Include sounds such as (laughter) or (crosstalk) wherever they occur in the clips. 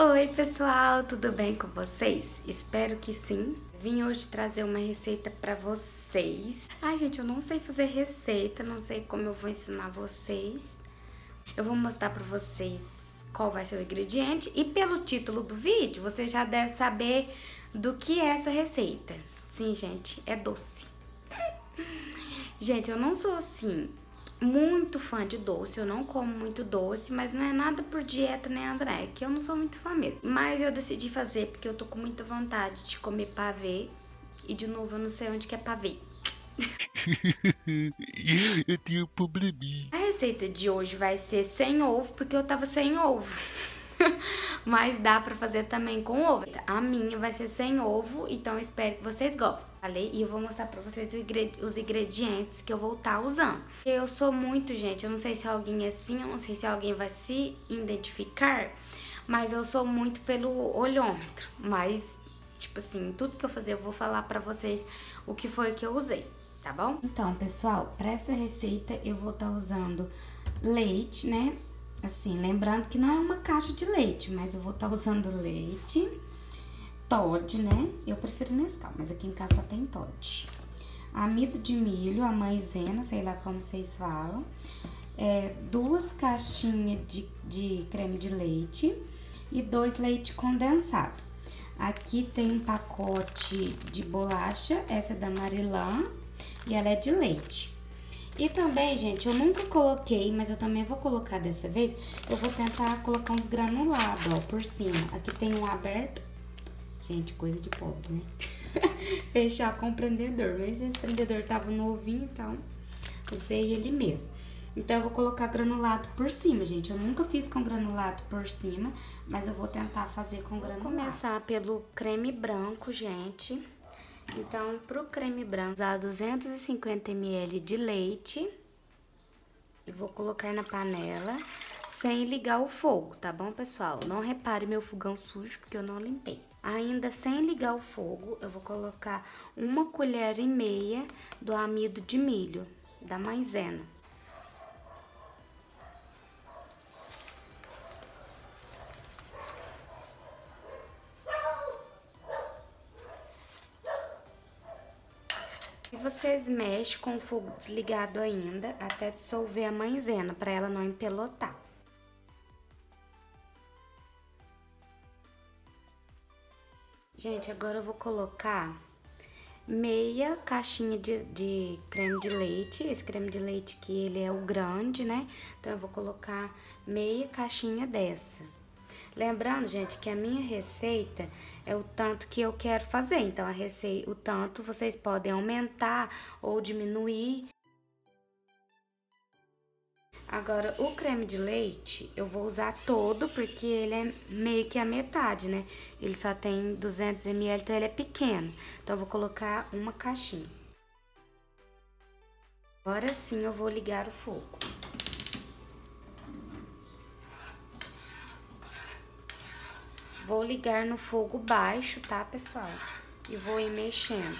Oi pessoal, tudo bem com vocês? Espero que sim. Vim hoje trazer uma receita para vocês. Ai gente, eu não sei fazer receita, não sei como eu vou ensinar vocês. Eu vou mostrar para vocês qual vai ser o ingrediente e pelo título do vídeo você já deve saber do que é essa receita. Sim gente, é doce. (laughs) Gente, eu não sou assim muito fã de doce, eu não como muito doce, mas não é nada por dieta nem nada, é que eu não sou muito fã mesmo. Mas eu decidi fazer porque eu tô com muita vontade de comer pavê e de novo eu não sei onde que é pavê. (laughs) eu tenho um probleminha. A receita de hoje vai ser sem ovo porque eu tava sem ovo. (laughs) Mas dá pra fazer também com ovo. A minha vai ser sem ovo, então eu espero que vocês gostem. Falei? E eu vou mostrar pra vocês os ingredientes que eu vou estar tá usando. Eu sou muito, gente, eu não sei se alguém é assim, eu não sei se alguém vai se identificar, mas eu sou muito pelo olhômetro. Mas, tipo assim, tudo que eu fazer eu vou falar pra vocês o que foi que eu usei, tá bom? Então, pessoal, pra essa receita eu vou estar tá usando leite, né? Assim, lembrando que não é uma caixa de leite, mas eu vou estar tá usando leite, Todd, né? Eu prefiro Nescau, mas aqui em casa só tem Todd. Amido de milho, a maisena, sei lá como vocês falam. É, duas caixinhas de, de creme de leite e dois leite condensado. Aqui tem um pacote de bolacha, essa é da Marilã e ela é de leite. E também, gente, eu nunca coloquei, mas eu também vou colocar dessa vez. Eu vou tentar colocar uns granulados, ó, por cima. Aqui tem um aberto. Gente, coisa de pobre, né? (laughs) Fechar com o prendedor. Mas esse prendedor tava novinho, então usei ele mesmo. Então, eu vou colocar granulado por cima, gente. Eu nunca fiz com granulado por cima, mas eu vou tentar fazer com granulado. Vou começar pelo creme branco, gente. Então, para o creme branco, usar 250 ml de leite. E vou colocar na panela sem ligar o fogo, tá bom, pessoal? Não repare meu fogão sujo, porque eu não limpei. Ainda sem ligar o fogo, eu vou colocar uma colher e meia do amido de milho, da maisena. E vocês mexem com o fogo desligado ainda até dissolver a maisena, para ela não empelotar. Gente, agora eu vou colocar meia caixinha de, de, creme de leite. Esse creme de leite que ele é o grande, né? Então, eu vou colocar meia caixinha dessa. Lembrando, gente, que a minha receita é o tanto que eu quero fazer. Então, a receita, o tanto vocês podem aumentar ou diminuir. Agora, o creme de leite, eu vou usar todo, porque ele é meio que a metade, né? Ele só tem 200 ml, então ele é pequeno. Então, eu vou colocar uma caixinha. Agora sim, eu vou ligar o fogo. Vou ligar no fogo baixo, tá, pessoal? E vou ir mexendo.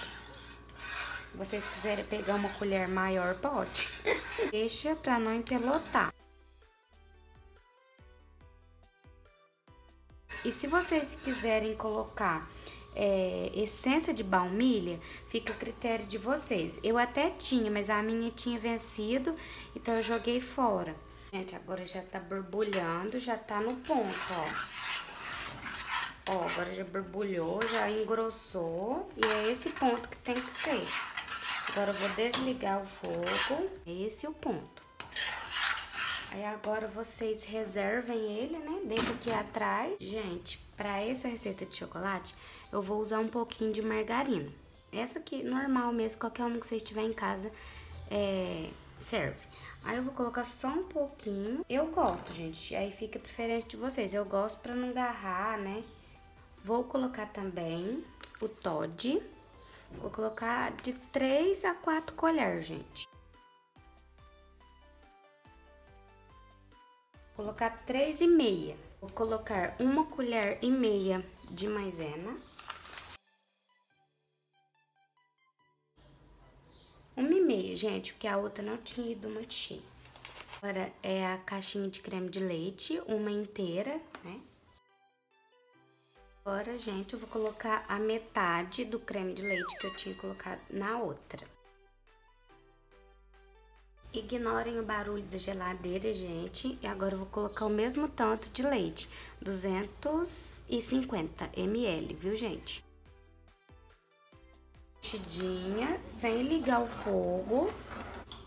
Se vocês quiserem pegar uma colher maior, pode. (laughs) Deixa pra não empelotar. E se vocês quiserem colocar é, essência de baunilha, fica a critério de vocês. Eu até tinha, mas a minha tinha vencido, então eu joguei fora. Gente, agora já tá borbulhando, já tá no ponto, ó. Ó, agora já borbulhou, já engrossou. E é esse ponto que tem que ser. Agora eu vou desligar o fogo. É esse o ponto. Aí agora vocês reservem ele, né? Deixa aqui atrás. Gente, pra essa receita de chocolate, eu vou usar um pouquinho de margarina. Essa aqui, normal mesmo, qualquer uma que vocês tiver em casa, é, serve. Aí eu vou colocar só um pouquinho. Eu gosto, gente. Aí fica preferente de vocês. Eu gosto pra não agarrar, né? Vou colocar também o Todd. Vou colocar de 3 a 4 colheres, gente. Vou colocar 3 e meia. Vou colocar uma colher e meia de maisena. Uma e meia, gente, porque a outra não tinha ido muito cheia. Agora é a caixinha de creme de leite, uma inteira, né? Agora, gente, eu vou colocar a metade do creme de leite que eu tinha colocado na outra. Ignorem o barulho da geladeira, gente. E agora eu vou colocar o mesmo tanto de leite, 250 ml, viu, gente? Mexidinha, sem ligar o fogo.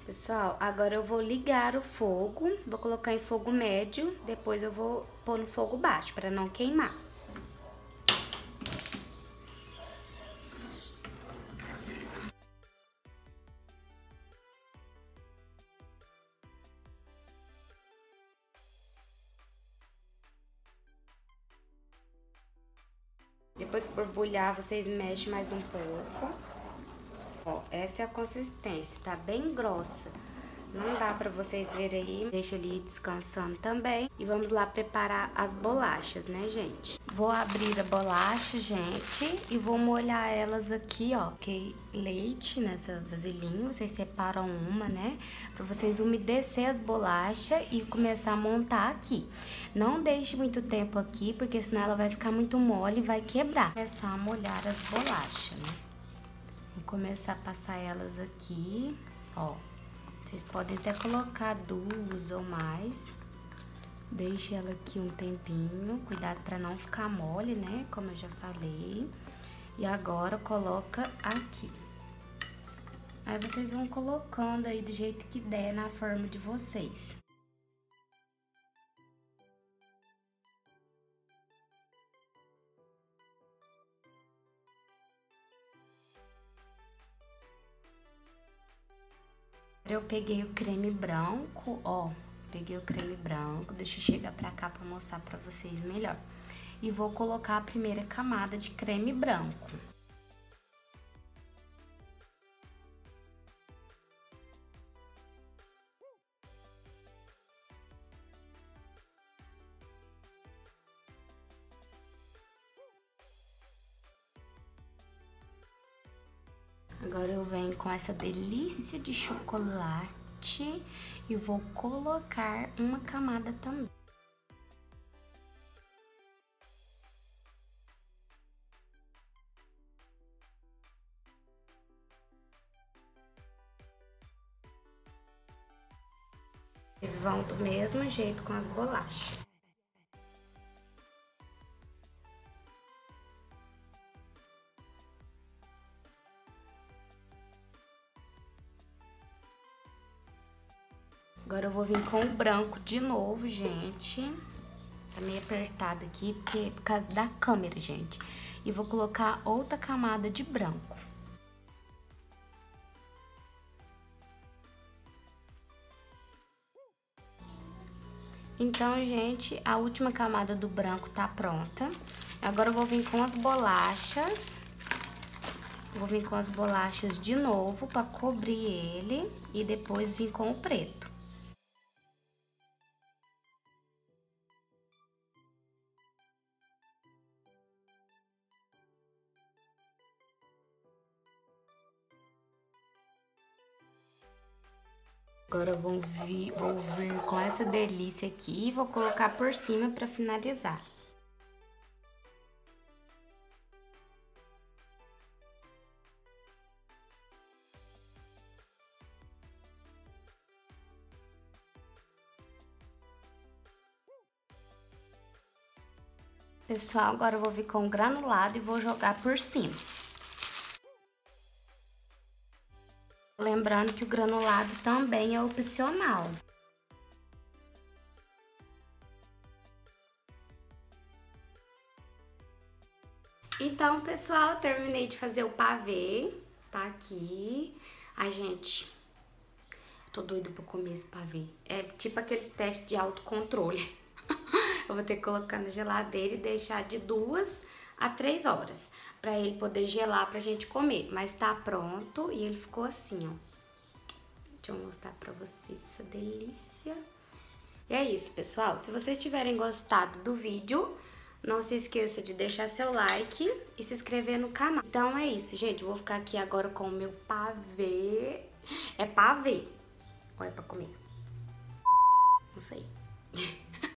Pessoal, agora eu vou ligar o fogo, vou colocar em fogo médio, depois eu vou pôr no fogo baixo, para não queimar. Depois que borbulhar, vocês mexem mais um pouco. Ó, essa é a consistência, tá bem grossa. Não dá pra vocês verem aí, deixa ali descansando também. E vamos lá preparar as bolachas, né, gente? Vou abrir a bolacha, gente, e vou molhar elas aqui, ó. Que leite nessa vasilhinha, vocês separam uma, né? Pra vocês umedecer as bolachas e começar a montar aqui. Não deixe muito tempo aqui, porque senão ela vai ficar muito mole e vai quebrar. Começar a molhar as bolachas, né? Vou começar a passar elas aqui, ó. Vocês podem até colocar duas ou mais. Deixe ela aqui um tempinho, cuidado para não ficar mole, né? Como eu já falei. E agora coloca aqui. Aí vocês vão colocando aí do jeito que der na forma de vocês. Eu peguei o creme branco, ó, peguei o creme branco, deixa eu chegar pra cá pra mostrar pra vocês melhor. E vou colocar a primeira camada de creme branco. Agora eu venho com essa delícia de chocolate e vou colocar uma camada também. Eles vão do mesmo jeito com as bolachas. Agora eu vou vir com o branco de novo, gente. Tá meio apertado aqui, porque é por causa da câmera, gente. E vou colocar outra camada de branco. Então, gente, a última camada do branco tá pronta. Agora eu vou vir com as bolachas. Vou vir com as bolachas de novo pra cobrir ele e depois vir com o preto. Agora vou vir, vou vir com essa delícia aqui e vou colocar por cima para finalizar. Pessoal, agora eu vou vir com granulado e vou jogar por cima. Lembrando que o granulado também é opcional. Então, pessoal, terminei de fazer o pavê, tá aqui. Ai, gente, tô doida pra comer esse pavê. É tipo aqueles testes de autocontrole. (laughs) Eu vou ter que colocar na geladeira e deixar de duas a três horas para ele poder gelar pra gente comer. Mas tá pronto e ele ficou assim, ó. Deixa eu mostrar pra vocês essa delícia. E é isso, pessoal. Se vocês tiverem gostado do vídeo, não se esqueça de deixar seu like e se inscrever no canal. Então é isso, gente. Vou ficar aqui agora com o meu pavê. É pavê. Ou é pra comer? Não sei. (laughs)